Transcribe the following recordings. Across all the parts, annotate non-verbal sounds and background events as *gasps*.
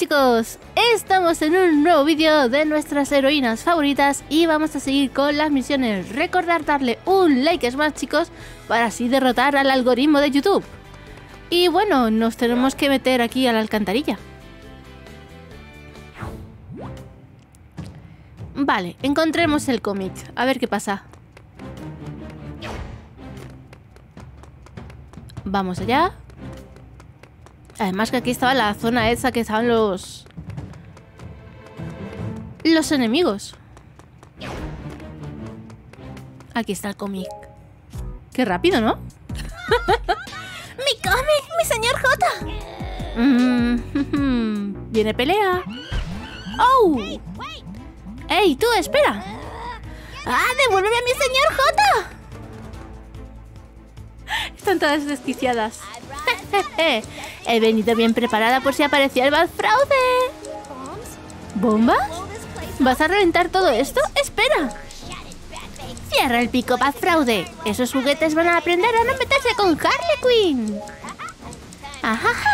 chicos, estamos en un nuevo vídeo de nuestras heroínas favoritas y vamos a seguir con las misiones. Recordar darle un like es más chicos para así derrotar al algoritmo de YouTube. Y bueno, nos tenemos que meter aquí a la alcantarilla. Vale, encontremos el cómic. A ver qué pasa. Vamos allá. Además que aquí estaba la zona esa que estaban los... Los enemigos. Aquí está el cómic. Qué rápido, ¿no? *laughs* ¡Mi cómic! ¡Mi señor J! Mm, *laughs* Viene pelea. ¡Oh! ¡Ey, tú, espera! ¡Ah, devuélveme a mi señor J! Están todas desquiciadas. *laughs* He venido bien preparada por si aparecía el fraude. ¿Bombas? ¿Vas a reventar todo esto? ¡Espera! Cierra el pico, fraude. Esos juguetes van a aprender a no meterse con Harley Quinn. ¡Ajaja!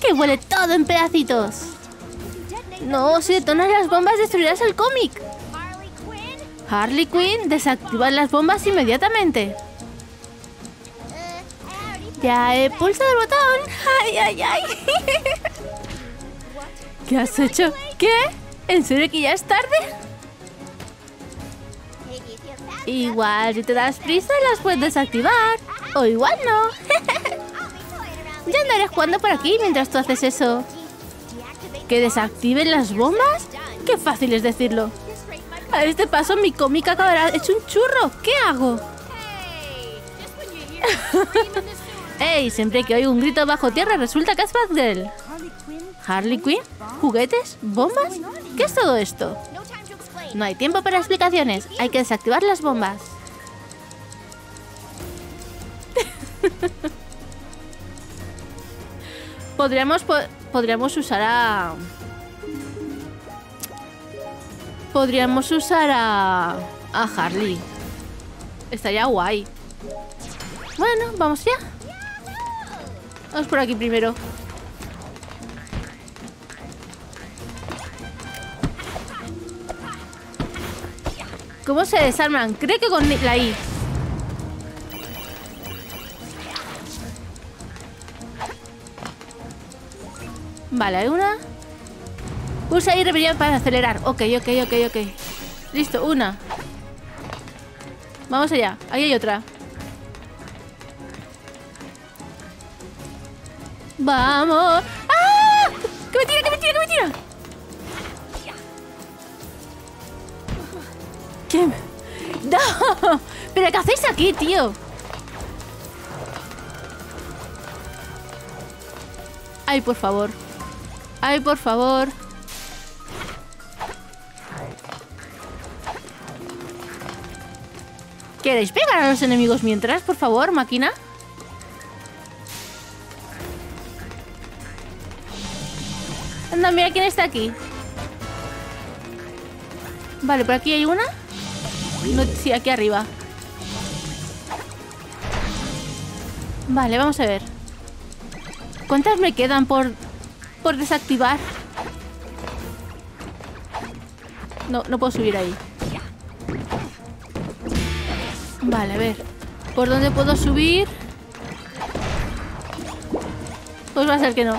¡Que huele todo en pedacitos! No, si detonas las bombas destruirás el cómic. Harley Quinn, desactiva las bombas inmediatamente. Ya he pulsado el botón. ¡Ay, ay, ay! ¿Qué has hecho? ¿Qué? ¿En serio que ya es tarde? Igual si te das prisa las puedes desactivar. O igual no. *laughs* ya andaré jugando por aquí mientras tú haces eso. ¿Que desactiven las bombas? Qué fácil es decirlo. A este paso mi cómica acabará hecho un churro. ¿Qué hago? *laughs* ¡Ey! Siempre que oigo un grito bajo tierra resulta que es Batgirl. ¿Harley Quinn? ¿Juguetes? ¿Bombas? ¿Qué es todo esto? No hay tiempo para explicaciones. Hay que desactivar las bombas. *laughs* podríamos, podríamos usar a... Podríamos usar a... A Harley. Estaría guay. Bueno, vamos ya. Vamos por aquí primero. ¿Cómo se desarman? Creo que con la I. Vale, hay una. Pulsa debería para acelerar. Ok, ok, ok, ok. Listo, una. Vamos allá. Ahí hay otra. ¡Vamos! ¡Ah! ¡Que me tira, que me tira, que me tira! ¿Qué? ¡No! ¿Pero qué hacéis aquí, tío? Ay, por favor. Ay, por favor. ¿Queréis pegar a los enemigos mientras, por favor, máquina? Anda, mira quién está aquí. Vale, por aquí hay una. No, sí, aquí arriba. Vale, vamos a ver. ¿Cuántas me quedan por, por desactivar? No, no puedo subir ahí. Vale, a ver. ¿Por dónde puedo subir? Pues va a ser que no.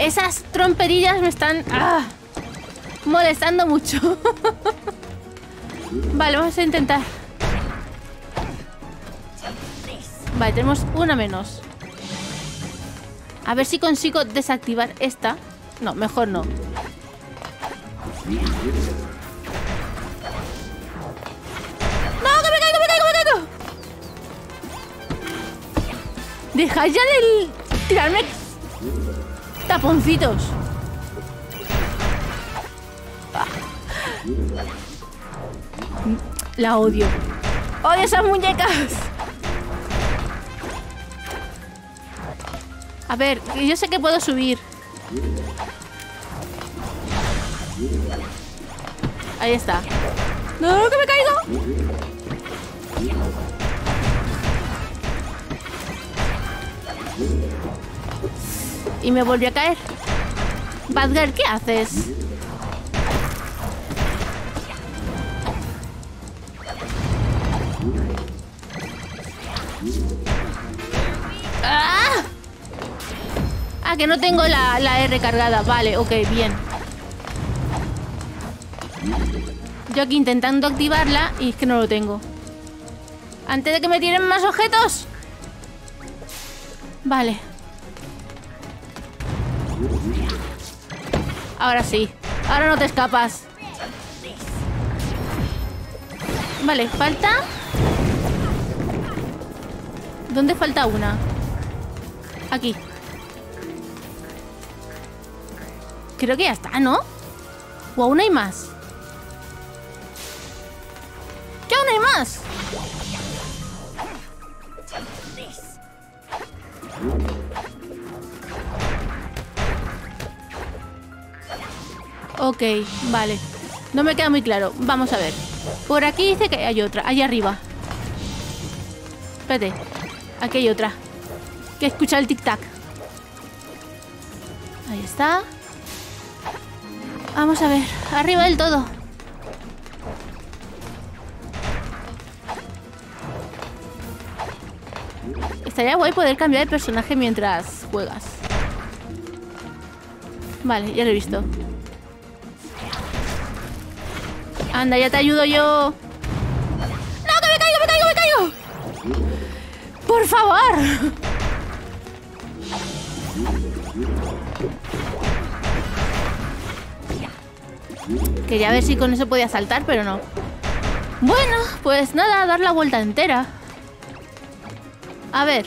Esas tromperillas me están ah, molestando mucho. *laughs* vale, vamos a intentar. Vale, tenemos una menos. A ver si consigo desactivar esta. No, mejor no. ¡No, que me caigo, me caigo, me caigo! Deja ya de tirarme taponcitos. La odio. ¡Odio esas muñecas! A ver, yo sé que puedo subir. Ahí está. ¡No, que me caigo! Y me volvió a caer. Badger, ¿qué haces? ¡Ah! ah que no tengo la, la R cargada. Vale, ok, bien. Yo aquí intentando activarla y es que no lo tengo. Antes de que me tiren más objetos. Vale. Ahora sí. Ahora no te escapas. Vale, falta... ¿Dónde falta una? Aquí. Creo que ya está, ¿no? ¿O aún hay más? Ok, vale. No me queda muy claro. Vamos a ver. Por aquí dice que hay otra. Allá arriba. Espérate. Aquí hay otra. Que escucha el tic-tac. Ahí está. Vamos a ver. Arriba del todo. Estaría guay poder cambiar de personaje mientras juegas. Vale, ya lo he visto. Anda, ya te ayudo yo. ¡No, que me caigo, me caigo, me caigo! ¡Por favor! Quería ver si con eso podía saltar, pero no. Bueno, pues nada, dar la vuelta entera. A ver.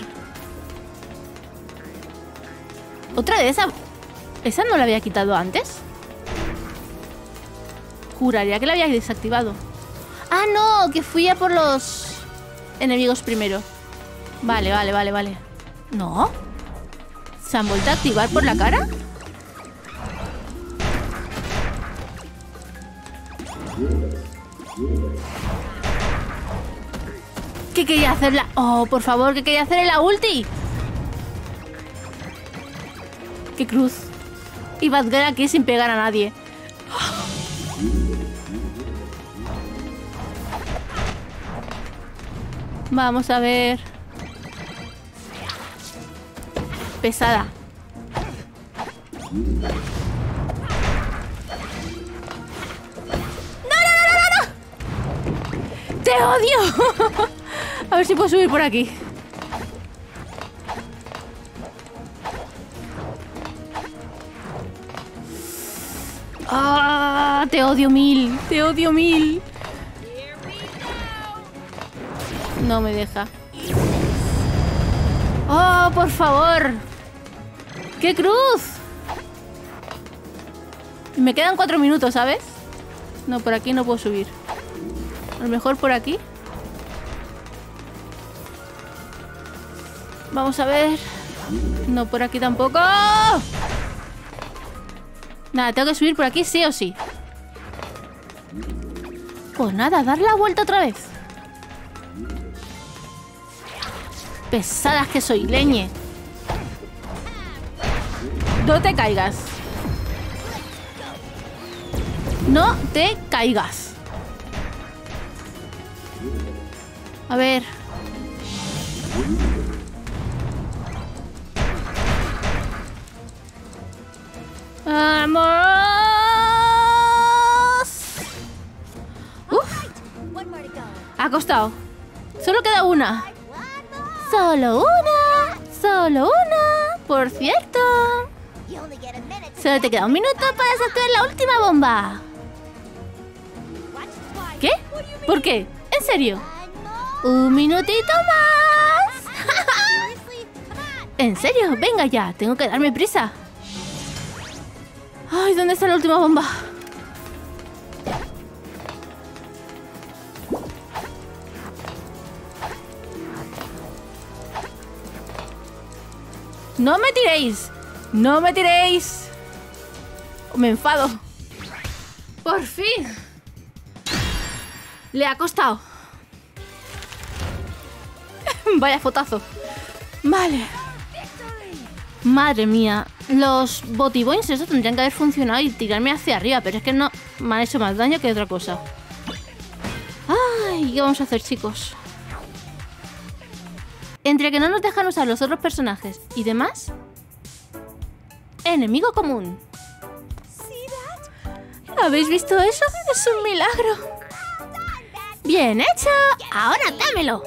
¿Otra de esa? ¿Esa no la había quitado antes? Juraría que la había desactivado. Ah, no, que fui a por los enemigos primero. Vale, vale, vale, vale. ¿No? ¿Se han vuelto a activar por la cara? ¿Qué quería hacer la...? Oh, por favor, ¿qué quería hacer en la ulti? ¡Qué cruz! Y Badger aquí sin pegar a nadie. Vamos a ver. Pesada. ¡No, no, no, no, no! ¡Te odio! *laughs* a ver si puedo subir por aquí. ¡Ah! Te odio mil. Te odio mil. No me deja. ¡Oh, por favor! ¡Qué cruz! Me quedan cuatro minutos, ¿sabes? No, por aquí no puedo subir. A lo mejor por aquí. Vamos a ver. No, por aquí tampoco. Nada, tengo que subir por aquí sí o sí. Pues nada, dar la vuelta otra vez. Pesadas que soy, leñe. No te caigas. No te caigas. A ver. ¡Vamos! Uf. Ha costado. Solo queda una. Solo una. Solo una. Por cierto. Solo te queda un minuto para sacar la última bomba. ¿Qué? ¿Por qué? ¿En serio? Un minutito más. *laughs* ¿En serio? Venga ya, tengo que darme prisa. Ay, ¿dónde está la última bomba? ¡No me tiréis! ¡No me tiréis! Me enfado. ¡Por fin! Le ha costado. *laughs* Vaya fotazo. Vale. Madre mía. Los botiboins, eso tendrían que haber funcionado y tirarme hacia arriba, pero es que no me han hecho más daño que otra cosa. Ay, ¿qué vamos a hacer, chicos? Entre que no nos dejan usar los otros personajes y demás. Enemigo común. ¿Habéis visto eso? Es un milagro. Bien hecho. Ahora dámelo.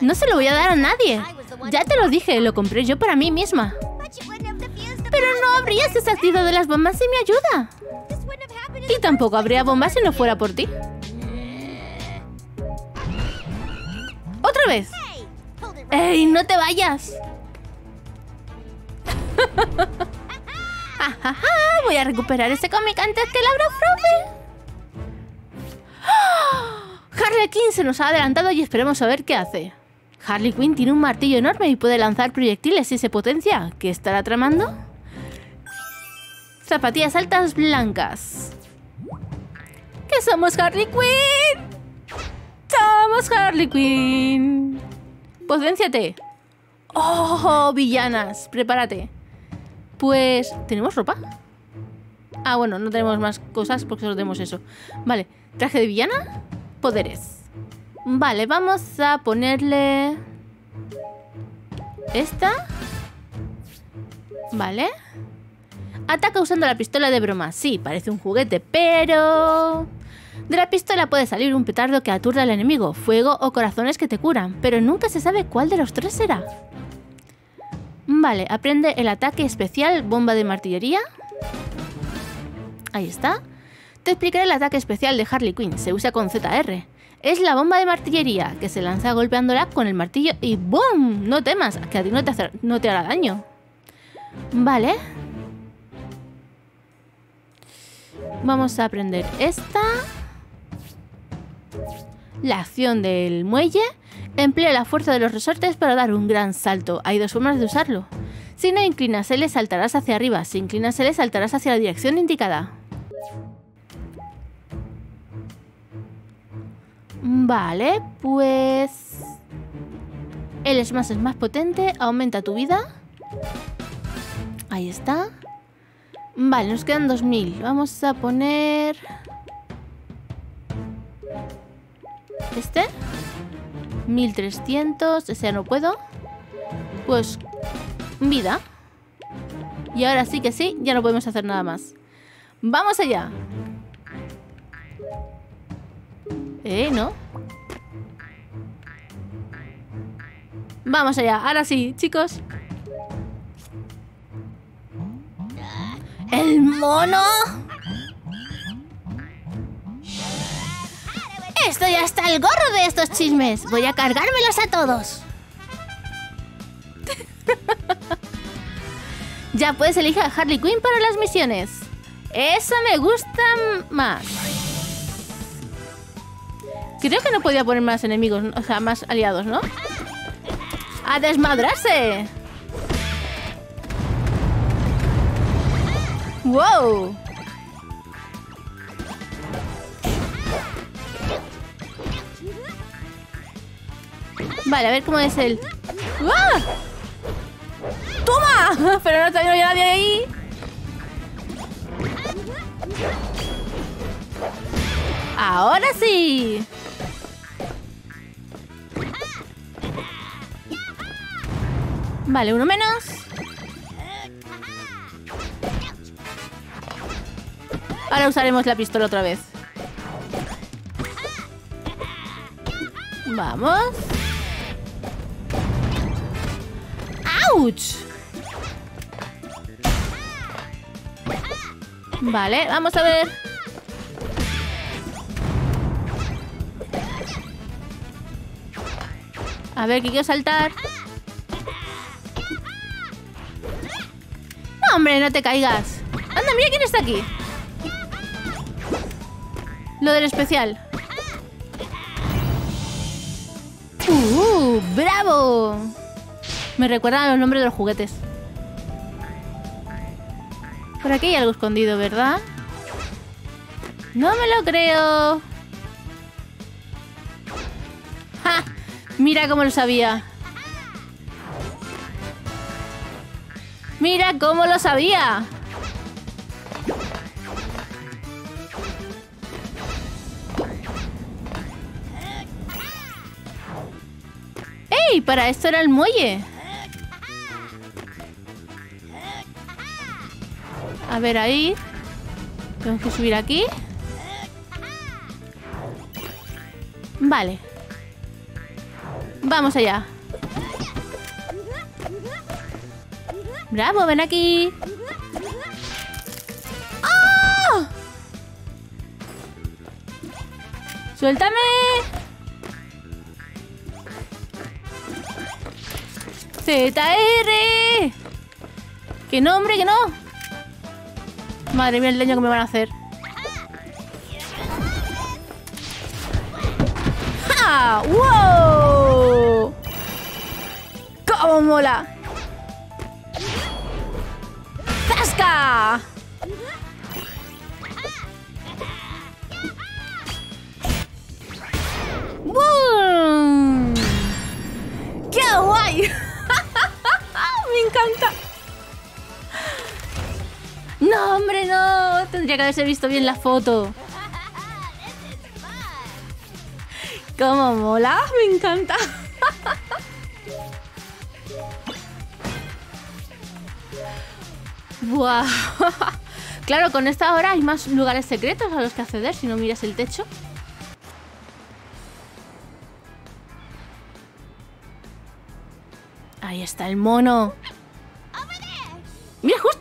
No se lo voy a dar a nadie. Ya te lo dije, lo compré yo para mí misma. Pero no habrías desactivado de las bombas sin mi ayuda. Y tampoco habría bombas si no fuera por ti. ¡Otra vez! ¡Ey, no te vayas! Voy a recuperar ese cómic antes que la Fraude. Harley Quinn se nos ha adelantado y esperemos a ver qué hace. Harley Quinn tiene un martillo enorme y puede lanzar proyectiles y se potencia. ¿Qué estará tramando? Zapatillas altas blancas. ¿Qué somos Harley Quinn? ¡Somos Harley Quinn! ¡Potenciate! ¡Oh, villanas! Prepárate. Pues, ¿tenemos ropa? Ah, bueno, no tenemos más cosas porque solo tenemos eso. Vale, traje de villana, poderes. Vale, vamos a ponerle... Esta. Vale. Ataca usando la pistola de broma. Sí, parece un juguete, pero... De la pistola puede salir un petardo que aturde al enemigo, fuego o corazones que te curan, pero nunca se sabe cuál de los tres será. Vale, aprende el ataque especial bomba de martillería. Ahí está. Te explicaré el ataque especial de Harley Quinn, se usa con ZR. Es la bomba de martillería, que se lanza golpeándola con el martillo y ¡boom! No temas, que a ti no te, no te hará daño. Vale. Vamos a aprender esta. La acción del muelle. Emplea la fuerza de los resortes para dar un gran salto. Hay dos formas de usarlo. Si no inclinas L, saltarás hacia arriba. Si inclinas L, saltarás hacia la dirección indicada. Vale, pues... El Smash es más potente, aumenta tu vida. Ahí está. Vale, nos quedan 2000. Vamos a poner... Este. 1300. Ese no puedo. Pues... Vida. Y ahora sí que sí, ya no podemos hacer nada más. ¡Vamos allá! Eh, ¿no? Vamos allá, ahora sí, chicos. ¡El mono! Estoy hasta el gorro de estos chismes. Voy a cargármelos a todos. *laughs* ya puedes elegir a Harley Quinn para las misiones. Eso me gusta más. Creo que no podía poner más enemigos, o sea, más aliados, ¿no? ¡A desmadrarse! ¡Wow! Vale, a ver cómo es el... ¡Ah! ¡Toma! *laughs* Pero no, todavía no nadie ahí. ¡Ahora sí! Vale, uno menos. Ahora usaremos la pistola otra vez. Vamos. Vale, vamos a ver. A ver, que quiero saltar. hombre, no te caigas. Anda, mira quién está aquí. Lo del especial. ¡Uh! ¡Bravo! Me recuerdan los nombres de los juguetes. Por aquí hay algo escondido, ¿verdad? No me lo creo. ¡Ja! Mira cómo lo sabía. Mira cómo lo sabía. ¡Ey! Para esto era el muelle. A ver, ahí. Tenemos que subir aquí. Vale. Vamos allá. Bravo, ven aquí. ¡Oh! ¡Suéltame! ZR. Que no, hombre, que no. Madre mía, el daño que me van a hacer. ¡Ja! ¡Wow! ¡Cómo mola! ¡Zasca! Tendría que haberse visto bien la foto. ¿Cómo mola? Me encanta. *laughs* Buah. *laughs* Claro, con esta hora hay más lugares secretos a los que acceder si no miras el techo. Ahí está el mono. ¡Mira, justo!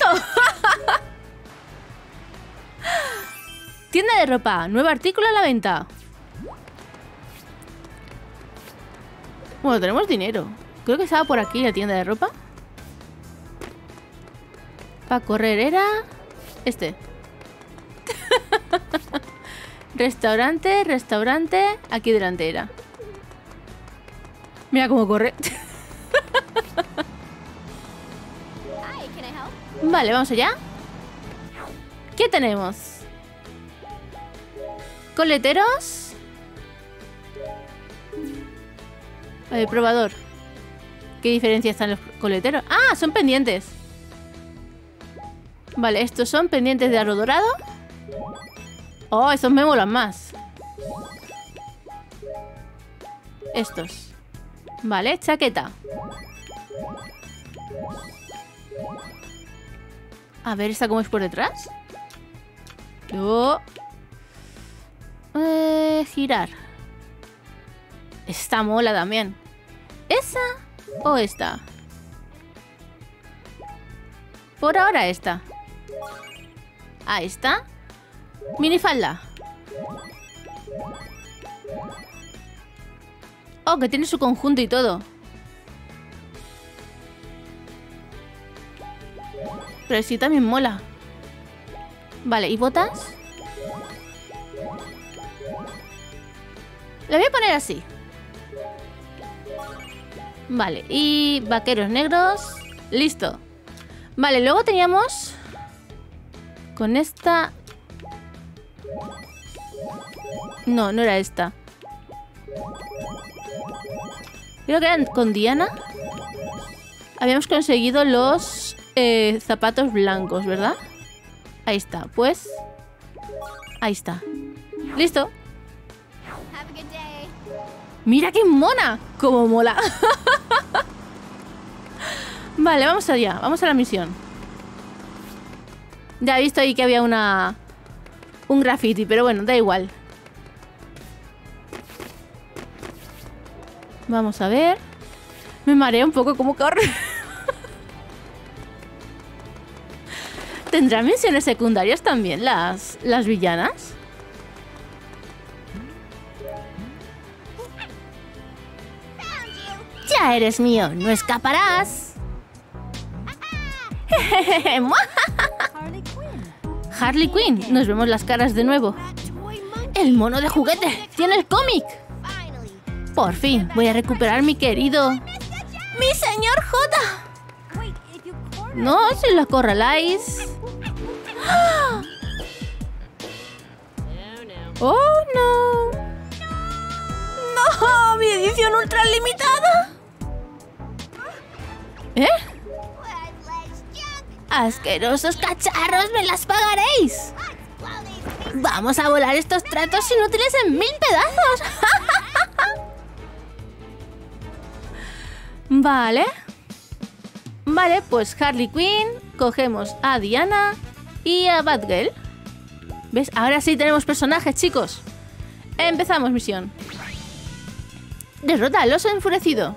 Tienda de ropa. Nuevo artículo a la venta. Bueno, tenemos dinero. Creo que estaba por aquí la tienda de ropa. Para correr era... Este. *laughs* restaurante, restaurante. Aquí delante era. Mira cómo corre. *laughs* Vale, vamos allá. ¿Qué tenemos? Coleteros. El probador. ¿Qué diferencia están los coleteros? Ah, son pendientes. Vale, estos son pendientes de aro dorado. Oh, estos me molan más. Estos. Vale, chaqueta. A ver, ¿esta cómo es por detrás? Eh, girar. Esta mola también. ¿Esa o esta? Por ahora esta. Ahí está. Minifalda. Oh, que tiene su conjunto y todo. Pero sí también mola. Vale, ¿y botas? La voy a poner así. Vale, y vaqueros negros. Listo. Vale, luego teníamos... Con esta... No, no era esta. Creo que eran con Diana. Habíamos conseguido los eh, zapatos blancos, ¿verdad? Ahí está, pues... Ahí está. ¡Listo! ¡Mira qué mona! ¡Cómo mola! *laughs* vale, vamos allá. Vamos a la misión. Ya he visto ahí que había una... Un graffiti, pero bueno, da igual. Vamos a ver. Me marea un poco como corre. *laughs* ¿Tendrán misiones secundarias también las, las villanas? Ya eres mío, no escaparás. Harley Quinn, nos vemos las caras de nuevo. El mono de juguete, tiene el cómic. Por fin, voy a recuperar mi querido... ¡Mi señor J! No, si lo acorraláis... ¡Oh, no! ¡No! ¡Mi edición ultra limitada! ¿Eh? Asquerosos cacharros, me las pagaréis. Vamos a volar estos tratos inútiles en mil pedazos. *laughs* vale. Vale, pues Harley Quinn, cogemos a Diana y a Batgirl. ¿Ves? Ahora sí tenemos personajes, chicos. Empezamos misión. Derrota al oso enfurecido.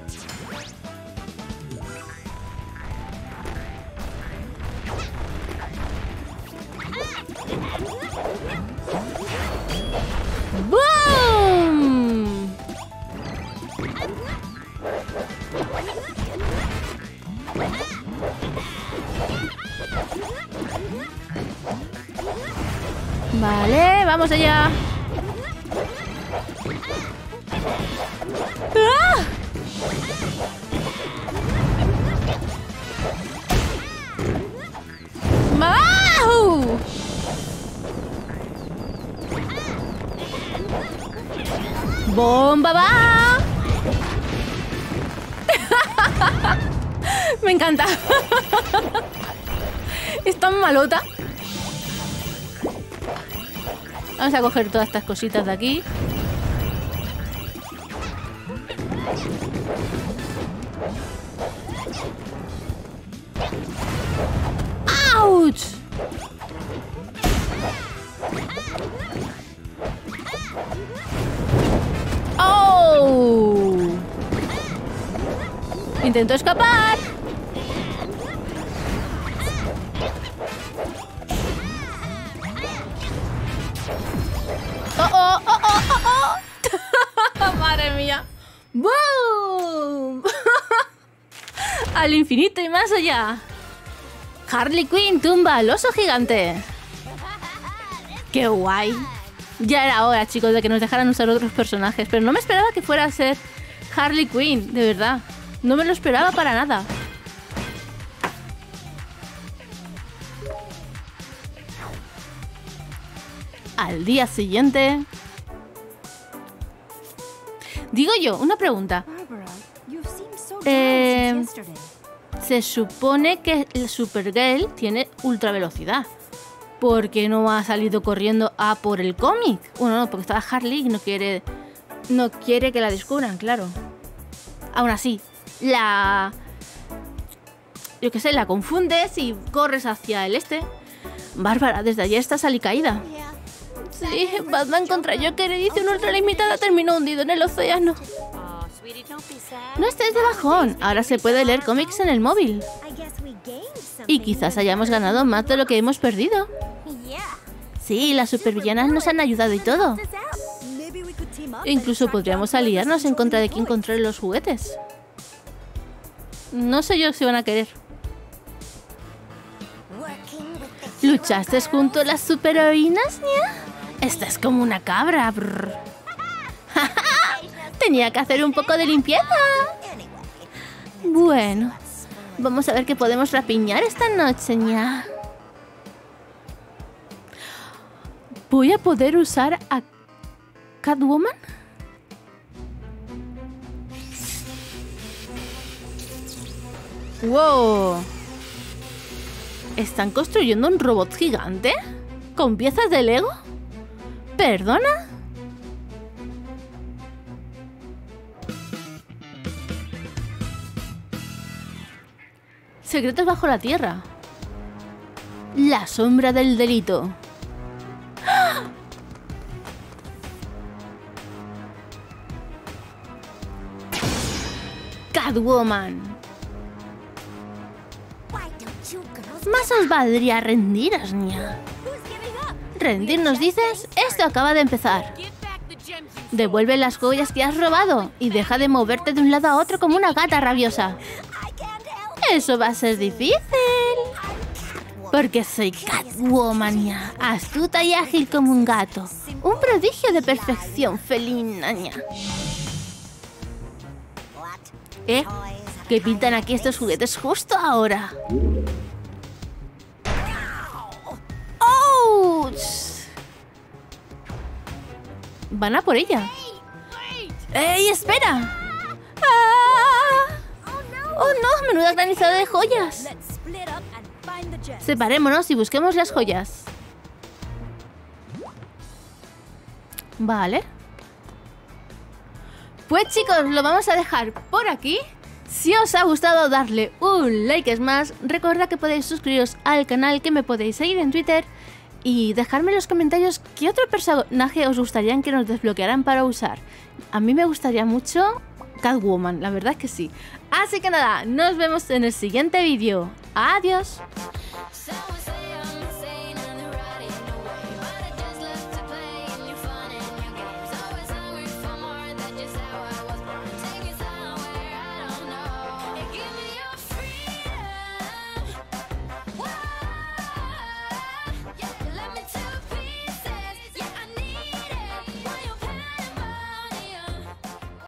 ¡Bomba va! Me encanta. es tan malota. Vamos a coger todas estas cositas de aquí. Intento escapar. ¡Oh, oh, oh, oh, oh, oh! *laughs* ¡Madre mía! ¡Boom! *laughs* Al infinito y más allá. Harley Quinn tumba al oso gigante. ¡Qué guay! Ya era hora, chicos, de que nos dejaran usar otros personajes, pero no me esperaba que fuera a ser Harley Quinn, de verdad. No me lo esperaba para nada. Al día siguiente... Digo yo, una pregunta. Eh, se supone que el Supergirl tiene ultra velocidad. ¿Por qué no ha salido corriendo a por el cómic? Bueno, no, porque estaba Harley y no quiere, no quiere que la descubran, claro. Aún así, la... Yo qué sé, la confundes y corres hacia el este. Bárbara, desde ayer estás alicaída. Sí, Batman contra Joker edición ultra limitada terminó hundido en el océano. No estés de bajón, ahora se puede leer cómics en el móvil. Y quizás hayamos ganado más de lo que hemos perdido. Sí, las supervillanas nos han ayudado y todo. Incluso podríamos aliarnos en contra de quien controle los juguetes. No sé yo si van a querer. ¿Luchaste junto a las superheroínas, Nia? Estás como una cabra. brr. *laughs* Tenía que hacer un poco de limpieza. Bueno, vamos a ver qué podemos rapiñar esta noche, Nia. ¿Voy a poder usar a Catwoman? ¡Wow! ¿Están construyendo un robot gigante? ¿Con piezas de Lego? ¿Perdona? Secretos bajo la tierra. La sombra del delito. *gasps* Catwoman. Más os valdría rendiros, niña. ¿Rendirnos dices? Esto acaba de empezar. Devuelve las joyas que has robado y deja de moverte de un lado a otro como una gata rabiosa. Eso va a ser difícil. Porque soy Catwoman, ña. astuta y ágil como un gato. Un prodigio de perfección felina, ña. ¿Eh? ¿Qué pintan aquí estos juguetes justo ahora? Van a por ella. ¡Ey, espera! ¡Ah! ¡Oh no! ¡Menuda granizada de joyas! Separémonos y busquemos las joyas. Vale. Pues chicos, lo vamos a dejar por aquí. Si os ha gustado darle un like es más, recordad que podéis suscribiros al canal, que me podéis seguir en Twitter y dejarme en los comentarios qué otro personaje os gustaría que nos desbloquearan para usar. A mí me gustaría mucho Catwoman, la verdad es que sí. Así que nada, nos vemos en el siguiente vídeo. Adiós.